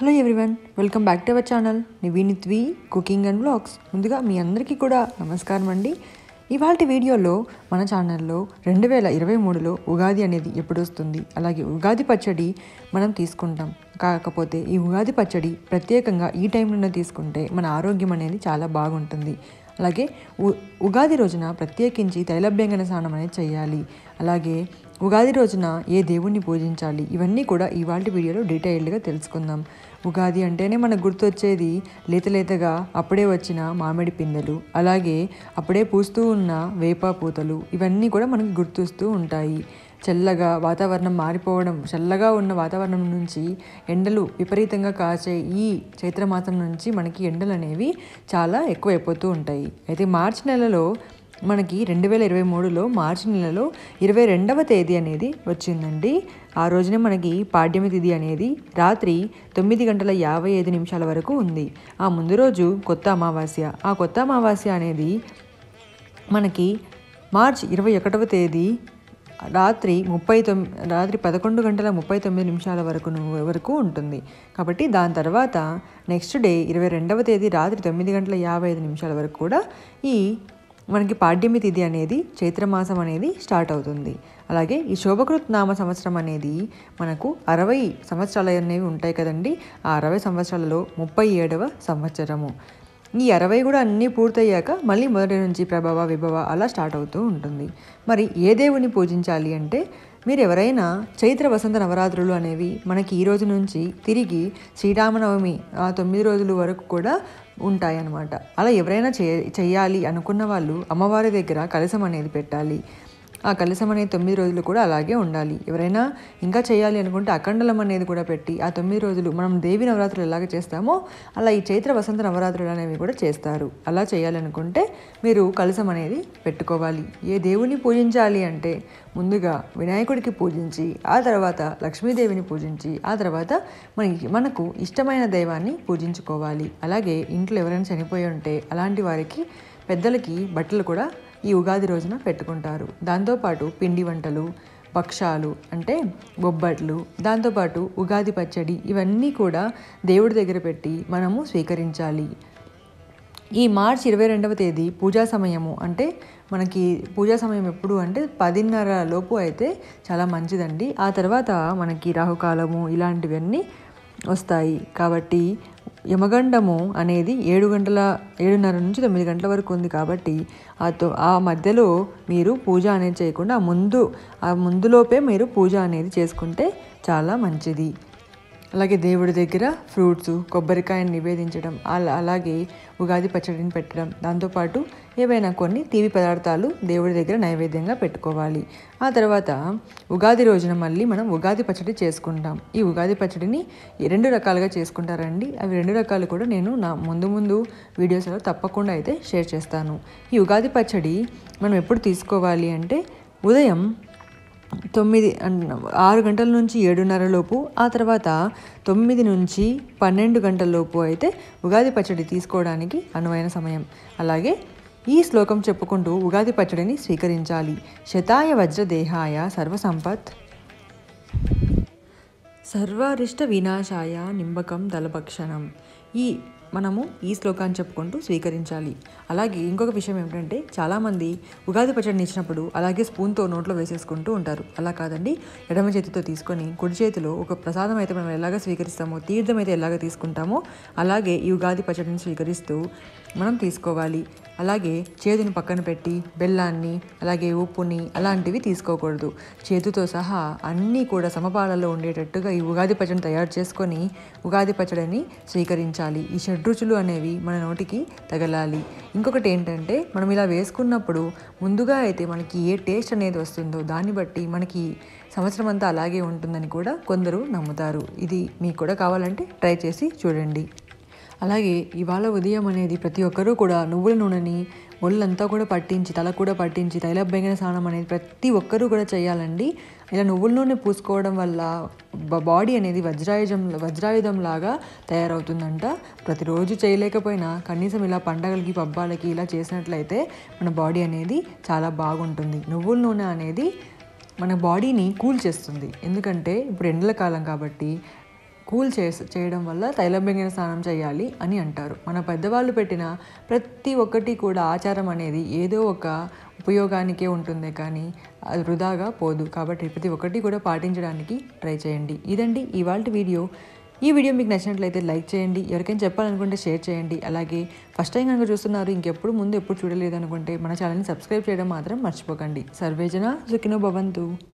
Hello everyone welcome back to our channel. నివీనిత్వి cooking and blogs ముందుగా మీ అందరికీ కూడా నమస్కారం అండి. ఇవాళ వీడియోలో మన ఛానల్లో రెండు వేల ఇరవై మూడులో ఉగాది అనేది ఎప్పుడు వస్తుంది అలాగే ఉగాది పచ్చడి మనం తీసుకుంటాం. కాకపోతే ఈ ఉగాది పచ్చడి ప్రత్యేకంగా ఈ టైంలోనే తీసుకుంటే మన ఆరోగ్యం అనేది చాలా బాగుంటుంది. అలాగే ఉ- ఉగాది రోజున ప్రత్యేకించి తైలభ్యంగన స్నానం అనేది చేయాలి. అలాగే ఉగాది రోజున ఏ దేవుణ్ణి పూజించాలి? ఇవన్నీ కూడా ఇవాళ వీడియోలో డీటెయిల్డ్గా తెలుసుకుందాం. ఉగాది అంటేనే మనకు గుర్తొచ్చేది లేత లేతగా అప్పుడే వచ్చిన మామిడి పిందెలు అలాగే అప్పుడే పూస్తూ ఉన్న వేప పూతలు ఇవన్నీ కూడా మనకు గుర్తొస్తూ ఉంటాయి. చల్లగా వాతావరణం మారిపోవడం చల్లగా ఉన్న వాతావరణం నుంచి ఎండలు విపరీతంగా కాచే ఈ చైత్రమాసం నుంచి మనకి ఎండలు అనేవి చాలా ఎక్కువైపోతూ ఉంటాయి. అయితే మార్చి నెలలో మనకి రెండు వేల ఇరవై మూడులో మార్చి నెలలో ఇరవై రెండవ తేదీ అనేది వచ్చిందండి. ఆ రోజునే మనకి పాడ్యమి తిథి అనేది రాత్రి తొమ్మిది గంటల యాభై ఐదు నిమిషాల వరకు ఉంది. ఆ ముందు రోజు కొత్త అమావాస్య. ఆ కొత్త అమావాస్య అనేది మనకి మార్చ్ ఇరవై ఒకటవ తేదీ రాత్రి ముప్పై తొమ్మిది రాత్రి పదకొండు గంటల ముప్పై తొమ్మిది నిమిషాల వరకు వరకు ఉంటుంది. కాబట్టి దాని తర్వాత నెక్స్ట్ డే ఇరవై రెండవ తేదీ రాత్రి తొమ్మిది గంటల యాభై ఐదు నిమిషాల వరకు కూడా ఈ మనకి పాడ్యమి తిథి అనేది చైత్రమాసం అనేది స్టార్ట్ అవుతుంది. అలాగే ఈ శోభకృత్ నామ సంవత్సరం అనేది మనకు అరవై సంవత్సరాలు అనేవి ఉంటాయి కదండి. ఆ అరవై సంవత్సరాలలో ముప్పై ఏడవ సంవత్సరము. ఈ అరవై కూడా అన్నీ పూర్తయ్యాక మళ్ళీ మొదటి నుంచి ప్రభవ విభవ అలా స్టార్ట్ అవుతూ ఉంటుంది. మరి ఏ దేవుని పూజించాలి అంటే మీరు ఎవరైనా చైత్ర వసంత నవరాత్రులు అనేవి మనకి ఈ రోజు నుంచి తిరిగి శ్రీరామనవమి ఆ తొమ్మిది రోజుల వరకు కూడా ఉంటాయన్నమాట. అలా ఎవరైనా చేయాలి అనుకున్న వాళ్ళు అమ్మవారి దగ్గర కలశం అనేది పెట్టాలి. ఆ కలశం అనేది తొమ్మిది రోజులు కూడా అలాగే ఉండాలి. ఎవరైనా ఇంకా చేయాలి అనుకుంటే అఖండలం అనేది కూడా పెట్టి ఆ తొమ్మిది రోజులు మనం దేవి నవరాత్రులు ఎలాగ చేస్తామో అలా ఈ చైత్ర వసంత నవరాత్రులు అనేవి కూడా చేస్తారు. అలా చేయాలనుకుంటే మీరు కలశం అనేది పెట్టుకోవాలి. ఏ దేవుని పూజించాలి అంటే ముందుగా వినాయకుడికి పూజించి ఆ తర్వాత లక్ష్మీదేవిని పూజించి ఆ తర్వాత మనకి మనకు ఇష్టమైన దైవాన్ని పూజించుకోవాలి. అలాగే ఇంట్లో ఎవరైనా చనిపోయి ఉంటే అలాంటి వారికి పెద్దలకి బట్టలు కూడా ఈ ఉగాది రోజున పెట్టుకుంటారు. దాంతోపాటు పిండి వంటలు భక్షాలు అంటే బొబ్బట్లు దాంతోపాటు ఉగాది పచ్చడి ఇవన్నీ కూడా దేవుడి దగ్గర పెట్టి మనము స్వీకరించాలి. ఈ మార్చ్ ఇరవై రెండవ తేదీ పూజా సమయము అంటే మనకి పూజా సమయం ఎప్పుడు అంటే పదిన్నర లోపు అయితే చాలా మంచిదండి. ఆ తర్వాత మనకి రాహుకాలము ఇలాంటివన్నీ వస్తాయి. కాబట్టి యమగండము అనేది ఏడు గంటల ఏడున్నర నుంచి తొమ్మిది గంటల వరకు ఉంది కాబట్టి ఆ తో- ఆ మధ్యలో మీరు పూజ అనేది చేయకుండా ఆ ముందు ఆ ముందులోపే మీరు పూజ అనేది చేసుకుంటే చాలా మంచిది. అలాగే దేవుడి దగ్గర ఫ్రూట్స్ కొబ్బరికాయని నివేదించడం అలా అలాగే ఉగాది పచ్చడిని పెట్టడం. దాంతోపాటు ఏవైనా కొన్ని తీపి పదార్థాలు దేవుడి దగ్గర నైవేద్యంగా పెట్టుకోవాలి. ఆ తర్వాత ఉగాది రోజున మళ్ళీ మనం ఉగాది పచ్చడి చేసుకుంటాం. ఈ ఉగాది పచ్చడిని రెండు రకాలుగా చేసుకుంటారండి. అవి రెండు రకాలు కూడా నేను నా ముందు ముందు వీడియోస్లో తప్పకుండా అయితే షేర్ చేస్తాను. ఈ ఉగాది పచ్చడి మనం ఎప్పుడు తీసుకోవాలి అంటే ఉదయం తొమ్మిది ఆరు గంటల నుంచి ఏడున్నర లోపు ఆ తర్వాత తొమ్మిది నుంచి పన్నెండు గంటల లోపు అయితే ఉగాది పచ్చడి తీసుకోవడానికి అనువైన సమయం. అలాగే ఈ శ్లోకం చెప్పుకుంటూ ఉగాది పచ్చడిని స్వీకరించాలి. శతాయ వజ్రదేహాయ సర్వసంపత్. సర్వారిష్ట వినాశాయ నింబకం దళభక్షణం. ఈ మనము ఈ శ్లోకాన్ని చెప్పుకుంటూ స్వీకరించాలి. అలాగే ఇంకొక విషయం ఏమిటంటే చాలామంది ఉగాది పచ్చడిని ఇచ్చినప్పుడు అలాగే స్పూన్తో నోట్లో వేసేసుకుంటూ ఉంటారు. అలా కాదండి. ఎడమ చేతితో తీసుకొని కుడి చేతిలో ఒక ప్రసాదం అయితే మనం ఎలాగ స్వీకరిస్తామో తీర్థం అయితే ఎలాగ తీసుకుంటామో అలాగే ఈ ఉగాది పచ్చడిని స్వీకరిస్తూ మనం తీసుకోవాలి. అలాగే చేతిని పక్కన పెట్టి బెల్లాన్ని అలాగే ఉప్పుని అలాంటివి తీసుకోకూడదు. చేతితో సహా అన్నీ కూడా సమపాలలో ఉండేటట్టుగా ఈ ఉగాది పచ్చడిని తయారు చేసుకొని ఉగాది పచ్చడిని స్వీకరించాలి. ఈ షడ్రుచులు అనేవి మన నోటికి తగలాలి. ఇంకొకటి ఏంటంటే మనం ఇలా వేసుకున్నప్పుడు ముందుగా అయితే మనకి ఏ టేస్ట్ అనేది వస్తుందో దాన్ని బట్టి మనకి సంవత్సరం అంతా అలాగే ఉంటుందని కూడా కొందరు నమ్ముతారు. ఇది మీకు కూడా కావాలంటే ట్రై చేసి చూడండి. అలాగే ఇవాళ ఉదయం అనేది ప్రతి ఒక్కరూ కూడా నువ్వుల నూనెని ఒళ్ళంతా కూడా పట్టించి తల కూడా పట్టించి తైలభ్యంగన స్నానం అనేది ప్రతి ఒక్కరూ కూడా చేయాలండి. ఇలా నువ్వుల నూనె పూసుకోవడం వల్ల బాడీ అనేది వజ్రాయుధం వజ్రాయుధం లాగా తయారవుతుందంట. ప్రతిరోజు చేయలేకపోయినా కనీసం ఇలా పండగలకి పబ్బాలకి ఇలా చేసినట్లయితే మన బాడీ అనేది చాలా బాగుంటుంది. నువ్వుల నూనె అనేది మన బాడీని కూల్ చేస్తుంది. ఎందుకంటే ఇప్పుడు ఎండల కాలం కాబట్టి కూల్ చేసి చేయడం వల్ల తైలభ్యంగిన స్నానం చేయాలి అని అంటారు. మన పెద్దవాళ్ళు పెట్టిన ప్రతి ఒక్కటి కూడా ఆచారం అనేది ఏదో ఒక ఉపయోగానికే ఉంటుంది కానీ అది వృధాగా పోదు. కాబట్టి ప్రతి ఒక్కటి కూడా పాటించడానికి ట్రై చేయండి. ఇదండి ఇవాళ వీడియో. ఈ వీడియో మీకు నచ్చినట్లయితే లైక్ చేయండి. ఎవరికైనా చెప్పాలనుకుంటే షేర్ చేయండి. అలాగే ఫస్ట్ టైం కనుక చూస్తున్నారు ఇంకెప్పుడు ముందు ఎప్పుడు చూడలేదు అనుకుంటే మన ఛానల్ని సబ్స్క్రైబ్ చేయడం మాత్రం మర్చిపోకండి. సర్వేజన సుఖినో భవంతు.